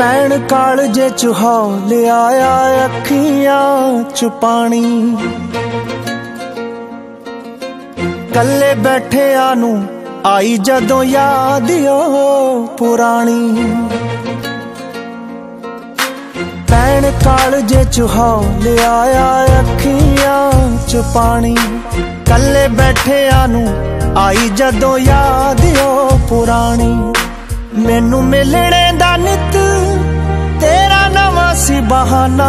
ਪੈਣ ਕਾਲਜੇ ਚ ਲਿਆਇਆ ਅੱਖੀਆਂ ਚ ਪਾਣੀ। ਕੱਲੇ ਬੈਠਿਆਂ ਨੂੰ ਆਈ ਜਦੋਂ ਯਾਦ ਓ ਪੁਰਾਣੀ। ਪੈਣ ਕਾਲਜੇ ਚ ਲਿਆਇਆ ਅੱਖੀਆਂ ਚ ਪਾਣੀ। ਕੱਲੇ ਬੈਠਿਆਂ ਨੂੰ ਆਈ ਜਦੋਂ ਯਾਦ ਓ ਪੁਰਾਣੀ। ਮੈਨੂੰ ਮਿਲਣੇ ਦਾ ਨਿਤ ਸੀ ਬਹਾਨਾ।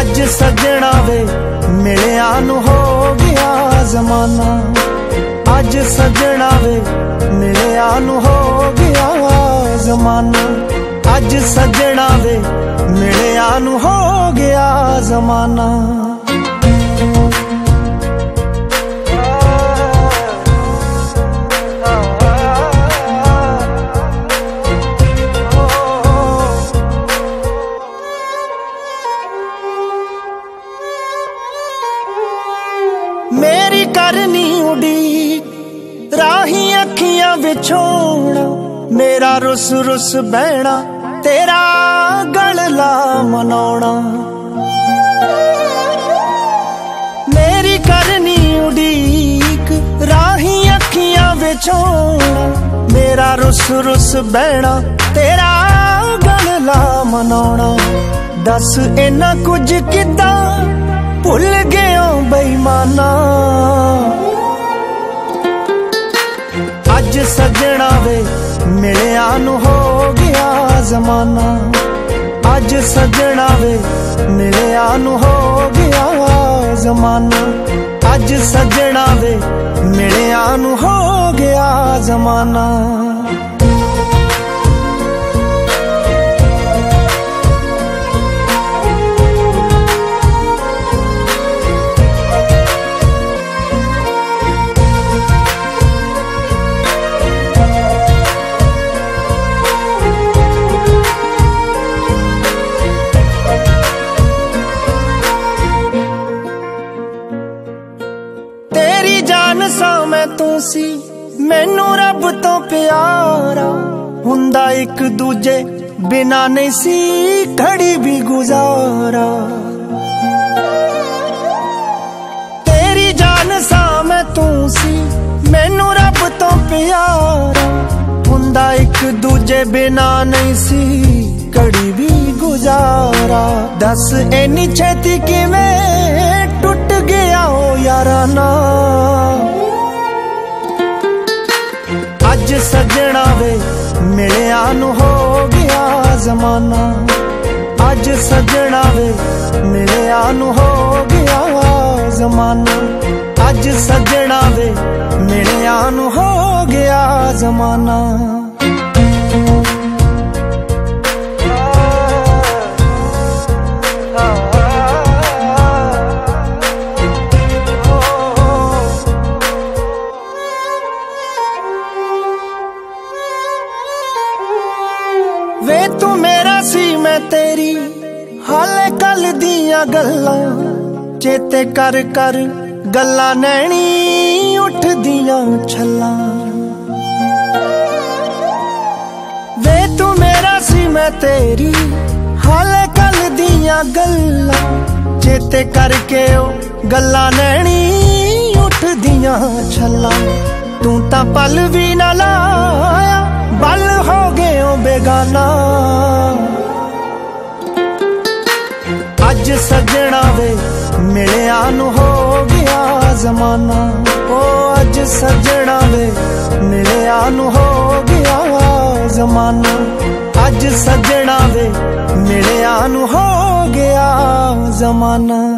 ਅੱਜ ਸਜਣਾ ਵੇ, ਮਿਲਿਆ ਨੂੰ ਹੋ ਗਿਆ ਜ਼ਮਾਨਾ। ਅੱਜ ਸੱਜਣਾ ਵੇ, ਮਿਲਿਆ ਨੂੰ ਹੋ ਗਿਆ ਜ਼ਮਾਨਾ। ਅੱਜ ਸੱਜਣਾ ਵੇ, ਮਿਲਿਆ ਨੂੰ ਹੋ ਗਿਆ ਜ਼ਮਾਨਾ। ਮੇਰੀ ਕਰਨੀ ਉਡੀ। ਰਾਹੀ ਅੱਖੀਆਂ ਵਿਛੋਣਾ। ਮੇਰਾ ਰੁੱਸ ਰੁੱਸ ਬਹਿਣਾ, ਤੇਰਾ ਗਲਲਾ ਮਨਾਉਣਾ। ਮੇਰੀ ਕਰਨੀ ਉਡੀਕ ਰਾਹੀ ਅੱਖੀਆਂ ਵਿਛੋਣਾ। ਮੇਰਾ ਰੁਸ ਰੁੱਸ ਬਹਿਣਾ, ਤੇਰਾ ਗਲਲਾ ਮਨਾਉਣਾ। ਦੱਸ ਇਹਨਾਂ ਕੁਝ ਕਿਦਾਂ ਭੁੱਲ ਗਏ ਬੇਈਮਾਨਾ ਅੱਜ ਸਜਣਾ ਵੇ ਮਿਲਿਆ ਨੂੰ ਹੋ ਗਿਆ ਜ਼ਮਾਨਾ। ਅੱਜ ਸਜਣਾ ਵੇ ਮਿਲਿਆ ਨੂੰ ਹੋ ਗਿਆ ਜ਼ਮਾਨਾ। ਅੱਜ ਸਜਣਾ ਵੇ ਮਿਲਿਆ ਨੂੰ ਹੋ ਗਿਆ ਜ਼ਮਾਨਾ। ਤੇਰੀ ਸਾਂ ਮੈਂ ਤੂੰ ਸੀ। ਮੈਨੂੰ ਰੱਬ ਤੋਂ ਪਿਆਰਾ ਹੁੰਦਾ ਇੱਕ ਦੂਜੇ ਬਿਨਾ ਨਹੀਂ ਸੀ, ਘੜੀ ਵੀ ਗੁਜ਼ਾਰਾ ਤੇਰੀ ਜਾਨ ਸਾਂ ਮੈਂ ਤੂੰ ਸੀ, ਮੈਨੂੰ ਰੱਬ ਤੋਂ ਪਿਆਰਾ ਹੁੰਦਾ ਇੱਕ ਦੂਜੇ ਬਿਨਾ ਨਹੀਂ ਸੀ, ਘੜੀ ਵੀ ਗੁਜ਼ਾਰਾ ਦੱਸ ਐਨੀ ਛੇਤੀ ਕਿਵੇਂ ਗਿਆ ਓ ਯਾਰਾਨਾ ਅੱਜ ਸਜਣਾ ਵੇ, ਮਿਲਿਆ ਨੂੰ ਹੋ ਗਿਆ ਜ਼ਮਾਨਾ। ਅੱਜ ਸਜਣਾ ਵੇ, ਮਿਲਿਆ ਨੂੰ ਹੋ ਗਿਆ ਜ਼ਮਾਨਾ। ਅੱਜ ਸਜਣਾ ਵੇ, ਮਿਲਿਆ ਨੂੰ ਹੋ ਗਿਆ ਜ਼ਮਾਨਾ। ਮੇਰਾ ਸੀ ਮੈਂ ਤੇਰੀ, ਹਾਲੇ ਕੱਲ ਦੀਆਂ ਗੱਲਾਂ। ਚੇਤੇ ਕਰ ਕਰ ਗੱਲਾਂ ਨੈਣੀ ਉੱਠਦੀਆਂ ਛੱਲਾਂ। ਵੇ ਤੂੰ ਮੇਰਾ ਸੀ ਮੈਂ ਤੇਰੀ, ਹਾਲੇ ਕੱਲ ਦੀਆਂ ਗੱਲਾਂ। ਚੇਤੇ ਕਰਕੇ ਉਹ ਗੱਲਾਂ ਨੈਣੀ ਉੱਠਦੀਆਂ ਛੱਲਾਂ। ਤੂੰ ਤਾਂ ਪਲ ਵੀ ਨਾ ਲਾਇਆ ਓ ਬੇਗਾਨਾ ਅੱਜ ਸਜਣਾ ਵੇ, ਮਿਲਿਆ ਨੂੰ ਹੋ ਗਿਆ ਜ਼ਮਾਨਾ। ਓ ਅੱਜ ਸਜਣਾ ਵੇ, ਮਿਲਿਆ ਨੂੰ ਹੋ ਗਿਆ ਜ਼ਮਾਨਾ। ਅੱਜ ਸਜਣਾ ਵੇ, ਮਿਲਿਆ ਨੂੰ ਹੋ ਗਿਆ ਜ਼ਮਾਨਾ।